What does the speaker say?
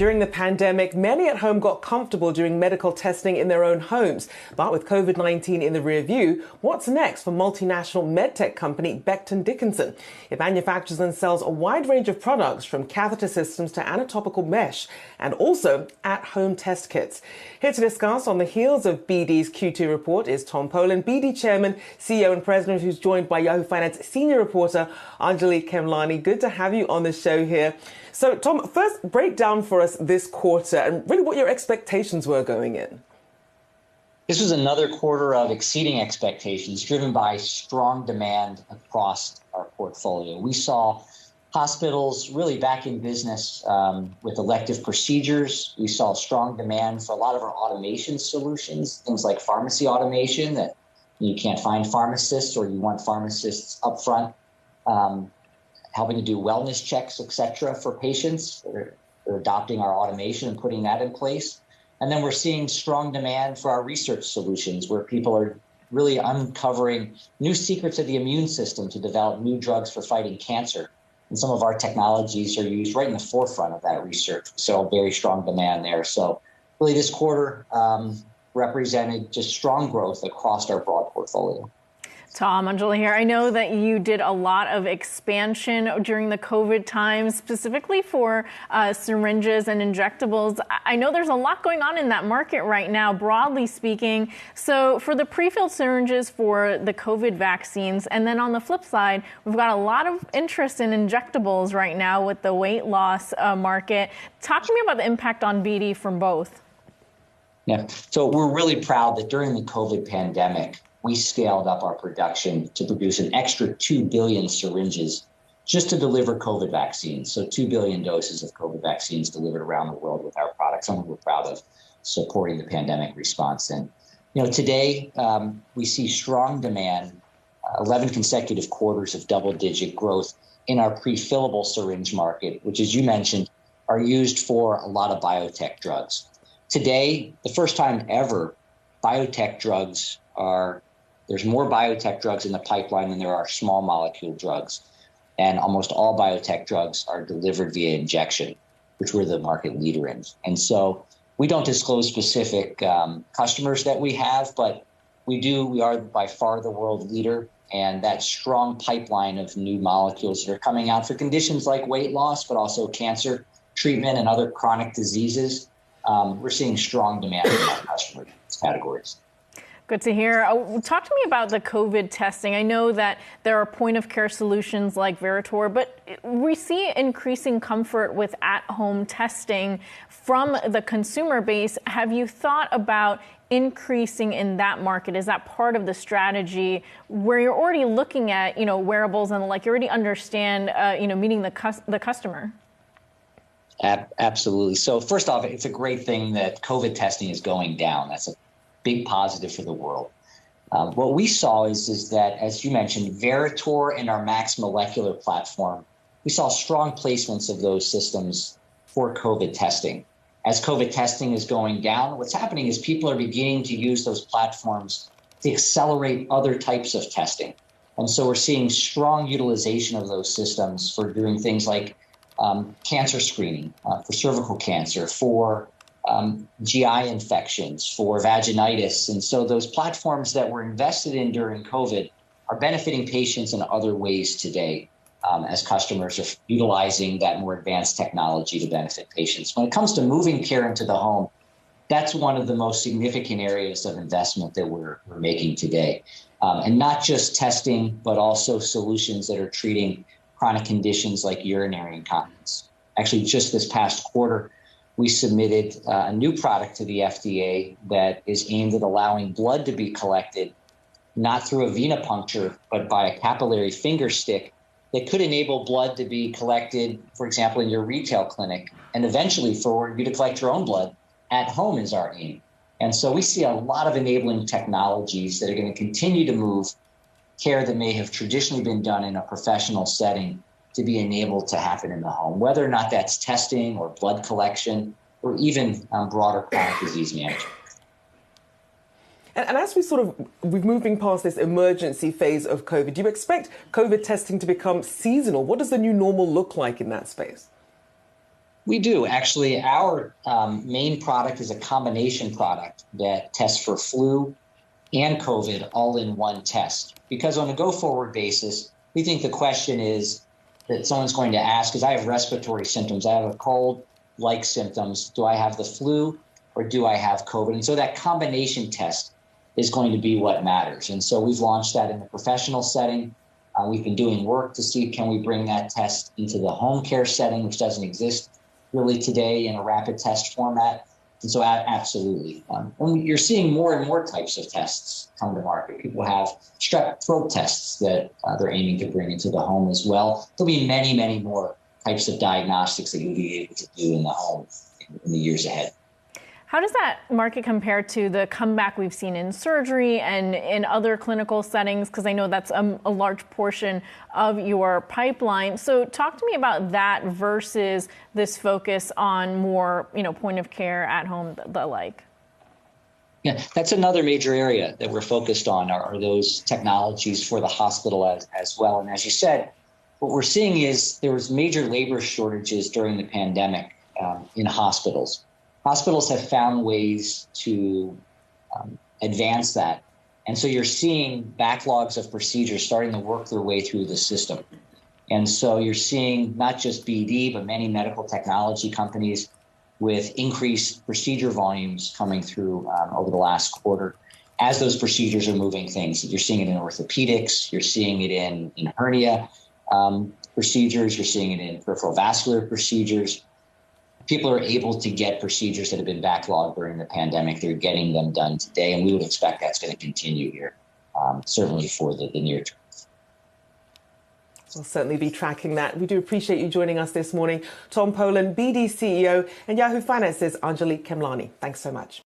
During the pandemic, many at home got comfortable doing medical testing in their own homes. But with COVID 19 in the rear view, what's next for multinational medtech company Becton Dickinson? It manufactures and sells a wide range of products from catheter systems to anatomical mesh and also at home test kits. Here to discuss on the heels of BD's Q2 report is Tom Polen, BD Chairman, CEO, and President, who's joined by Yahoo Finance senior reporter Anjali Khemlani. Good to have you on the show here. So, Tom, first break down for us this quarter and really what your expectations were going in. This was another quarter of exceeding expectations, driven by strong demand across our portfolio. We saw hospitals really back in business um, with elective procedures. We saw strong demand for a lot of our automation solutions, things like pharmacy automation that you can't find pharmacists or you want pharmacists up front um, helping to do wellness checks, et cetera, for patients. They're adopting our automation and putting that in place. And then we're seeing strong demand for our research solutions where people are really uncovering new secrets of the immune system to develop new drugs for fighting cancer. And some of our technologies are used right in the forefront of that research. So, very strong demand there. So, really, this quarter um, represented just strong growth across our broad portfolio. Tom, Anjali here. I know that you did a lot of expansion during the COVID times, specifically for uh, syringes and injectables. I know there's a lot going on in that market right now, broadly speaking. So, for the pre filled syringes for the COVID vaccines, and then on the flip side, we've got a lot of interest in injectables right now with the weight loss uh, market. Talk to me about the impact on BD from both. Yeah, so we're really proud that during the COVID pandemic, we scaled up our production to produce an extra 2 billion syringes just to deliver COVID vaccines. So 2 billion doses of COVID vaccines delivered around the world with our products. Something we're proud of supporting the pandemic response. And, you know, today um, we see strong demand, uh, 11 consecutive quarters of double digit growth in our pre-fillable syringe market, which, as you mentioned, are used for a lot of biotech drugs. Today, the first time ever, biotech drugs are there's more biotech drugs in the pipeline than there are small molecule drugs. And almost all biotech drugs are delivered via injection, which we're the market leader in. And so we don't disclose specific um, customers that we have, but we do. We are by far the world leader. And that strong pipeline of new molecules that are coming out for conditions like weight loss, but also cancer treatment and other chronic diseases, um, we're seeing strong demand in our customer categories. Good to hear. Uh, talk to me about the COVID testing. I know that there are point of care solutions like Veritor, but we see increasing comfort with at home testing from the consumer base. Have you thought about increasing in that market? Is that part of the strategy where you're already looking at, you know, wearables and like you already understand, uh, you know, meeting the, cus- the customer? Absolutely. So first off, it's a great thing that COVID testing is going down. That's a big positive for the world. Um, what we saw is, is that, as you mentioned, Veritor and our Max Molecular platform, we saw strong placements of those systems for COVID testing. As COVID testing is going down, what's happening is people are beginning to use those platforms to accelerate other types of testing. And so we're seeing strong utilization of those systems for doing things like um, cancer screening uh, for cervical cancer, for um, GI infections, for vaginitis. And so those platforms that were invested in during COVID are benefiting patients in other ways today um, as customers are utilizing that more advanced technology to benefit patients. When it comes to moving care into the home, that's one of the most significant areas of investment that we're, we're making today. Um, and not just testing, but also solutions that are treating chronic conditions like urinary incontinence. Actually, just this past quarter, we submitted uh, a new product to the FDA that is aimed at allowing blood to be collected not through a venipuncture, but by a capillary finger stick that could enable blood to be collected, for example, in your retail clinic, and eventually for you to collect your own blood at home is our aim. And so we see a lot of enabling technologies that are going to continue to move care that may have traditionally been done in a professional setting to be enabled to happen in the home, whether or not that's testing or blood collection or even um, broader chronic disease management. And, and, as we sort of we're moving past this emergency phase of COVID, do you expect COVID testing to become seasonal? What does the new normal look like in that space? We do. Actually, our um, main product is a combination product that tests for flu and COVID all in one test. Because on a go forward basis, we think the question is that someone's going to ask is I have respiratory symptoms, I have a cold like symptoms. Do I have the flu or do I have COVID? And so that combination test is going to be what matters. And so we've launched that in the professional setting. Uh, we've been doing work to see can we bring that test into the home care setting, which doesn't exist really today in a rapid test format. And so, absolutely. Um, you're seeing more and more types of tests come to market. People have strep throat tests that uh, they're aiming to bring into the home as well. There'll be many, many more types of diagnostics that you'll be able to do in the home in the years ahead. How does that market compare to the comeback we've seen in surgery and in other clinical settings? Because I know that's a, a, large portion of your pipeline. So, talk to me about that versus this focus on more, you know, point of care at home, the, the like. Yeah, that's another major area that we're focused on are, are those technologies for the hospital as, as well. And as you said, what we're seeing is there was major labor shortages during the pandemic um, in hospitals hospitals have found ways to um, advance that. And so you're seeing backlogs of procedures starting to work their way through the system. And so you're seeing not just BD, but many medical technology companies with increased procedure volumes coming through um, over the last quarter as those procedures are moving things. You're seeing it in orthopedics, you're seeing it in, in hernia um, procedures, you're seeing it in peripheral vascular procedures people are able to get procedures that have been backlogged during the pandemic. They're getting them done today, and we would expect that's going to continue here, um, certainly for the, the near term. We'll certainly be tracking that. We do appreciate you joining us this morning. Tom Polen, BD CEO, and Yahoo Finance's Anjali Khemlani. Thanks so much.